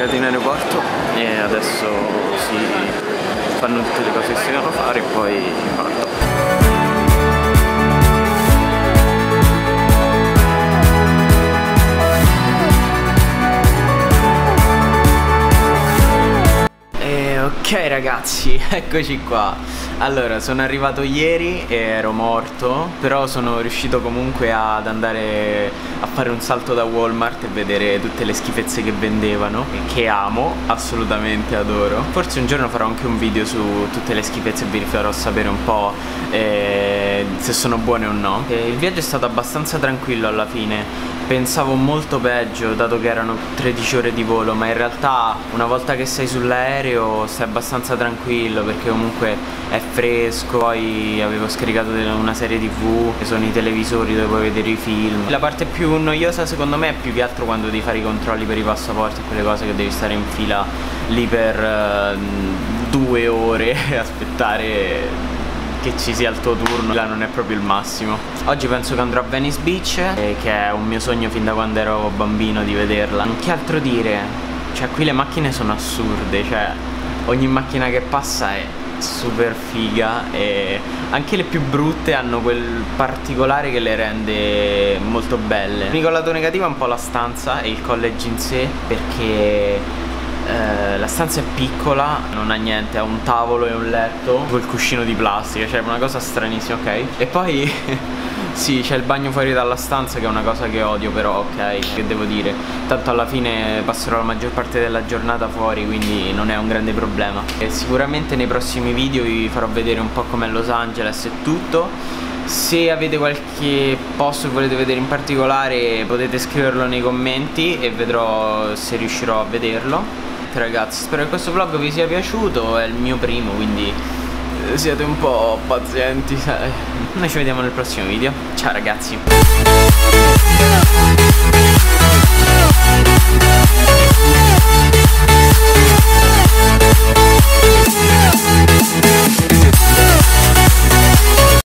impiegati in aeroporto e adesso si fanno tutte le cose che si devono fare e poi partono. Ok ragazzi, eccoci qua. Allora, sono arrivato ieri e ero morto Però sono riuscito comunque ad andare a fare un salto da Walmart E vedere tutte le schifezze che vendevano Che amo, assolutamente adoro. Forse un giorno farò anche un video su tutte le schifezze E vi farò sapere un po' eh, se sono buone o no. E Il viaggio è stato abbastanza tranquillo alla fine. Pensavo molto peggio dato che erano 13 ore di volo ma in realtà una volta che sei sull'aereo stai abbastanza tranquillo perché comunque è fresco Poi avevo scaricato una serie tv sono i televisori dove puoi vedere i film. La parte più noiosa secondo me è più che altro quando devi fare i controlli per i passaporti e quelle cose che devi stare in fila lì per uh, due ore e aspettare che ci sia il tuo turno là non è proprio il massimo. Oggi penso che andrò a Venice Beach eh, che è un mio sogno fin da quando ero bambino di vederla. Che altro dire cioè qui le macchine sono assurde cioè ogni macchina che passa è super figa e anche le più brutte hanno quel particolare che le rende molto belle. L'unico lato negativo è un po' la stanza e il college in sé perché eh, stanza è piccola, non ha niente, ha un tavolo e un letto col cuscino di plastica, cioè una cosa stranissima, ok? E poi sì, c'è il bagno fuori dalla stanza che è una cosa che odio però, ok? Che devo dire, tanto alla fine passerò la maggior parte della giornata fuori, quindi non è un grande problema. E sicuramente nei prossimi video vi farò vedere un po' com'è Los Angeles e tutto se avete qualche posto che volete vedere in particolare potete scriverlo nei commenti e vedrò se riuscirò a vederlo niente ragazzi. Spero che questo vlog vi sia piaciuto è il mio primo quindi eh, siate un po' pazienti sai. noi ci vediamo nel prossimo video. Ciao ragazzi